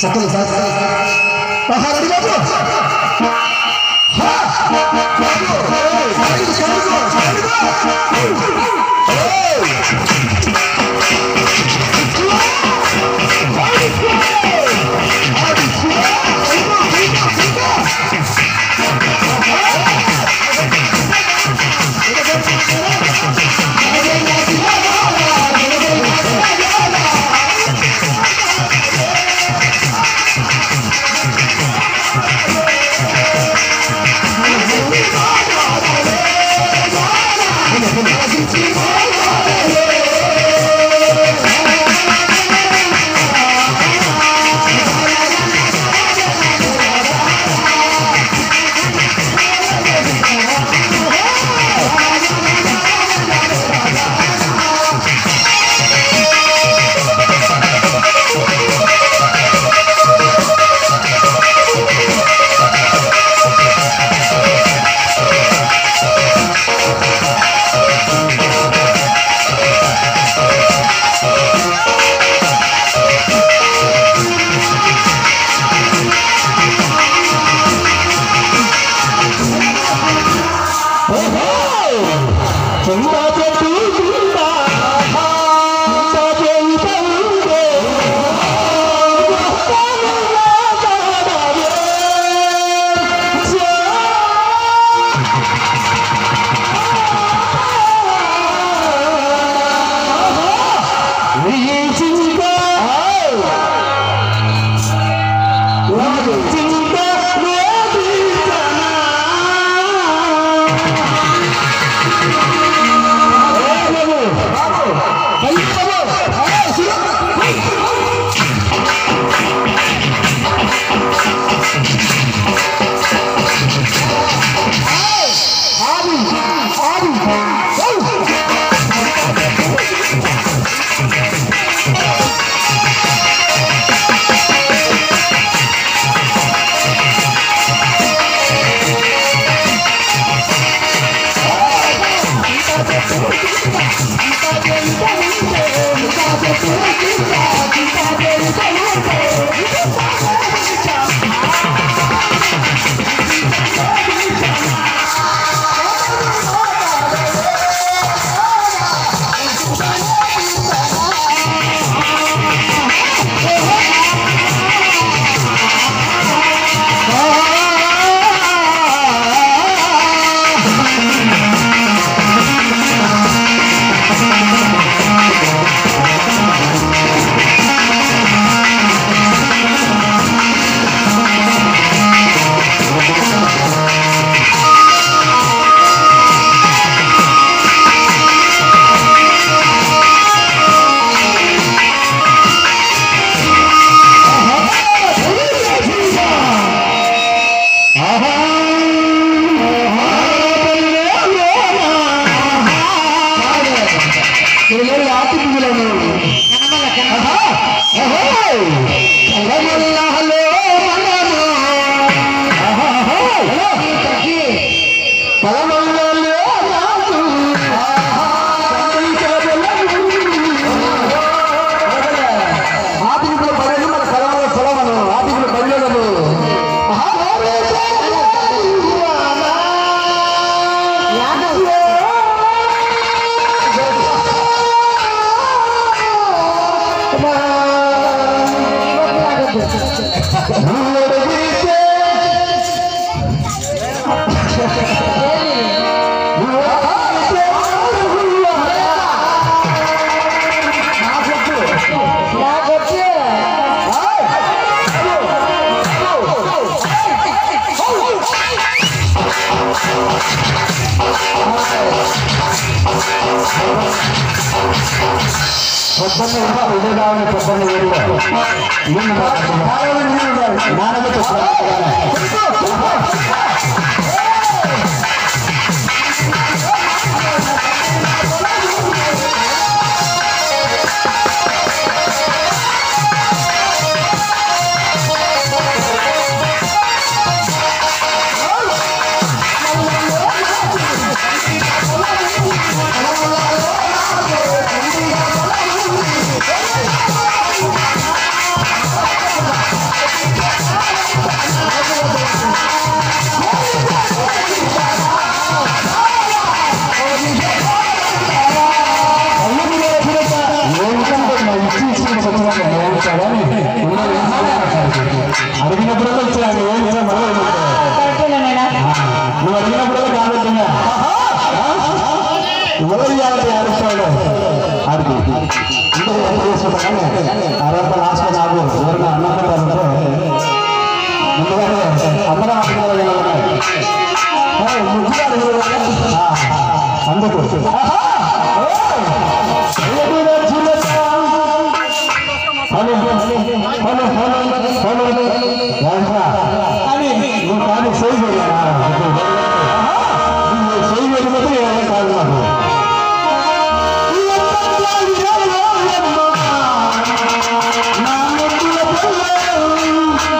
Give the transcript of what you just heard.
सकल साथ पहाड़ बाबू हाँ बाबू Thank you. Allah. ファイナルの皆さん、なるべく。உதவியாளருடைய அரசாங்க ஆர்பி. இந்த பெரிய சொல்றாங்க அறப்ப லாஸ்ட் ஆகும் ஒரு அண்ணன் வரப்போ அமராவதி அந்த கொடுத்து